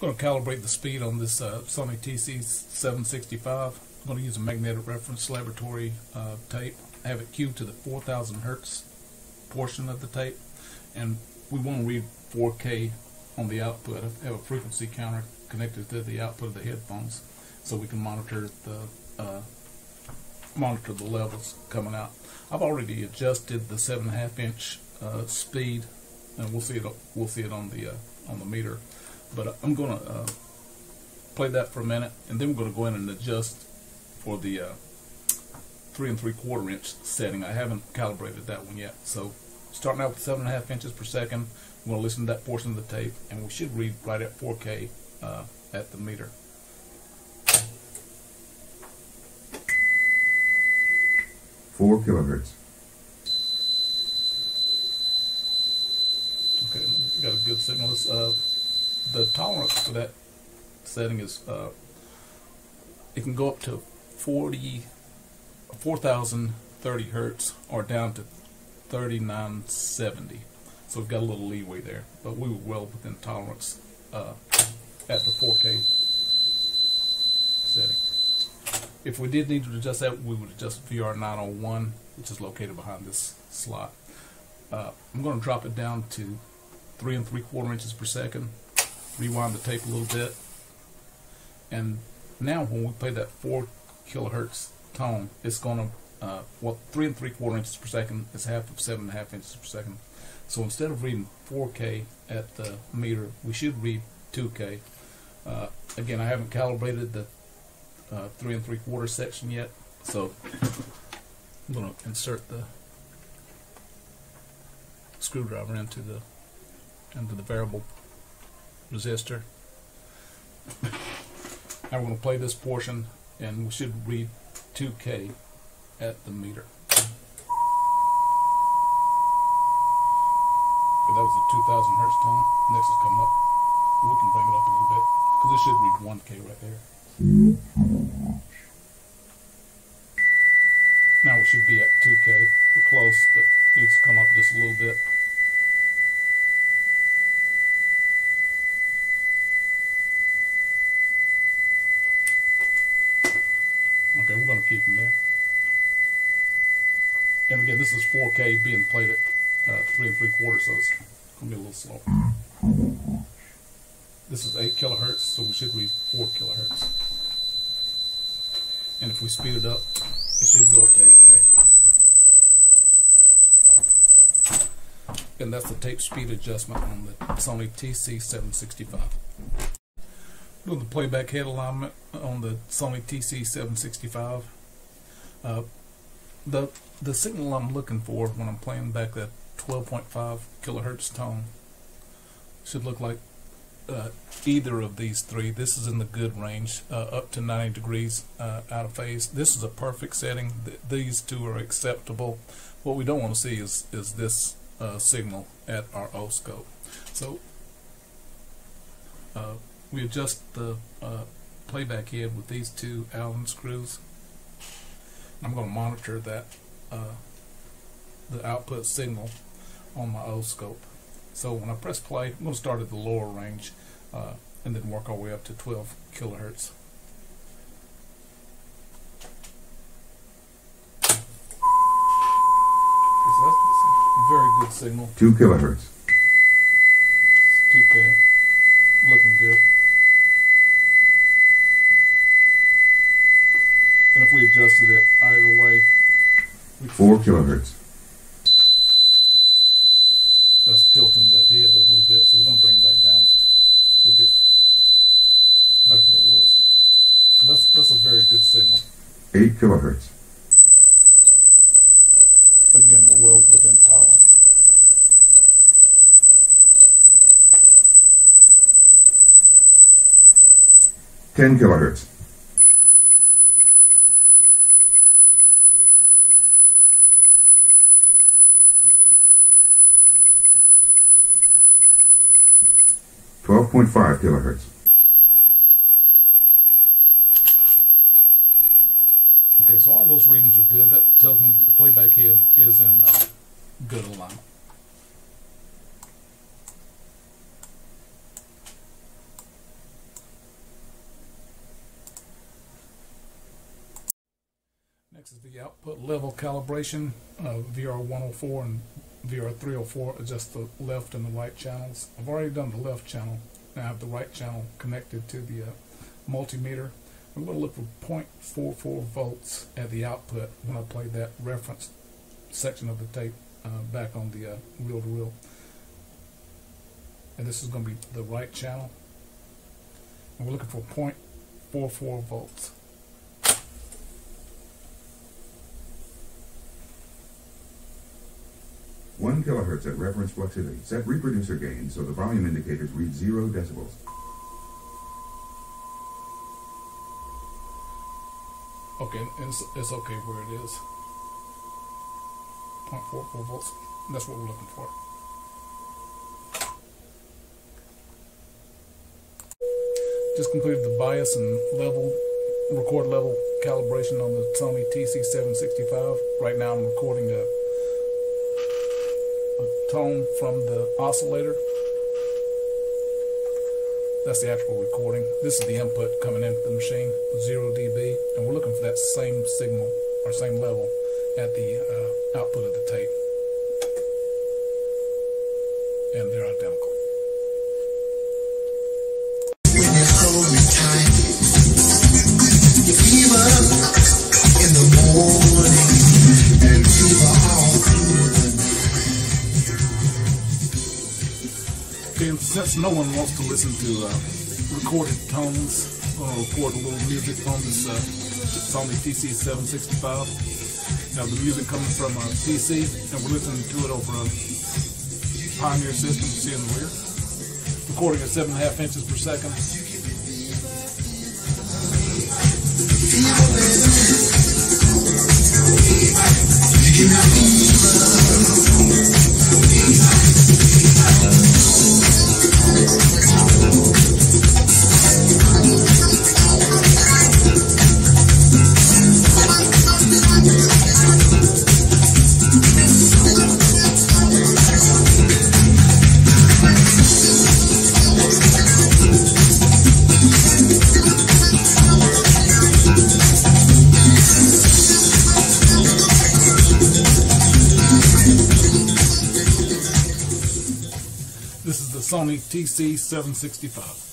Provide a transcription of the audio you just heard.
I'm going to calibrate the speed on this uh, Sony TC765. I'm going to use a magnetic reference laboratory uh, tape. Have it cued to the 4000 hertz portion of the tape, and we want to read 4K on the output. I have a frequency counter connected to the output of the headphones, so we can monitor the uh, monitor the levels coming out. I've already adjusted the seven and a half inch uh, speed, and we'll see it. We'll see it on the uh, on the meter. But I'm going to uh, play that for a minute, and then we're going to go in and adjust for the uh, three and three quarter inch setting. I haven't calibrated that one yet. So starting out with seven and a half inches per second, we're going to listen to that portion of the tape, and we should read right at 4K uh, at the meter. Four kilohertz. Okay, got a good signal. This, uh, the tolerance for that setting is uh, it can go up to 40 4030 hertz or down to 3970 so we've got a little leeway there but we were well within tolerance uh, at the 4k setting. If we did need to adjust that we would adjust VR 901 which is located behind this slot. Uh, I'm going to drop it down to three and three quarter inches per second rewind the tape a little bit. And now when we play that 4 kilohertz tone, it's going to, uh, well, 3 and 3 quarter inches per second is half of 7.5 inches per second. So instead of reading 4K at the meter, we should read 2K. Uh, again, I haven't calibrated the uh, 3 and 3 quarter section yet, so I'm going to insert the screwdriver into the into the variable resistor. Now we're going to play this portion and we should read 2K at the meter. Okay, that was a 2000 hertz tone. Next is coming up. We can bring it up a little bit because it should read 1K right there. Now we should be at 2K. We're close, but needs to come up just a little bit. Okay, we're going to keep them there. And again, this is 4K being played at uh, three and three quarters, so it's going to be a little slow. This is 8 kilohertz, so we should read 4 kilohertz. And if we speed it up, it should go up to 8K. And that's the tape speed adjustment on the Sony TC765 doing the playback head alignment on the Sony TC765. Uh, the the signal I'm looking for when I'm playing back that 12.5 kilohertz tone should look like uh, either of these three. This is in the good range, uh, up to 90 degrees uh, out of phase. This is a perfect setting. Th these two are acceptable. What we don't want to see is is this uh, signal at our O scope. So uh, we adjust the uh, playback head with these two Allen screws. I'm going to monitor that uh, the output signal on my O-scope. So when I press play, I'm going to start at the lower range uh, and then work our way up to 12 kilohertz. Very good signal. Two kilohertz. 4 kilohertz. That's tilting the head a little bit, so we're going to bring it back down. We'll get back where it was. So that's, that's a very good signal. 8 kilohertz. Again, we're well within tolerance. Ten kilohertz. 12.5 kilohertz. Okay, so all those readings are good. That tells me that the playback head is in uh, good alignment. Next is the output level calibration of VR104 and VR304 adjust the left and the right channels. I've already done the left channel. Now I have the right channel connected to the uh, multimeter. I'm going to look for 0.44 volts at the output when I play that reference section of the tape uh, back on the uh, reel-to-reel. And this is going to be the right channel. And we're looking for 0.44 volts. One kilohertz at reference fluxivity. Set reproducer gain so the volume indicators read zero decibels. Okay, it's, it's okay where it is. 0.44 volts. That's what we're looking for. Just completed the bias and level, record level calibration on the Sony TC765. Right now I'm recording a tone from the oscillator. That's the actual recording. This is the input coming into the machine, 0 dB, and we're looking for that same signal or same level at the uh, output of the tape. And they're identical. when since no one wants to listen to uh, recorded tones, a little music on this uh, Sony TC765. Now the music coming from a PC, and we're listening to it over a Pioneer system, see in the rear. Recording at seven and a half inches per second. Sony TC765.